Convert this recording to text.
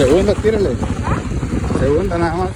Segunda, tírale. Segunda nada más.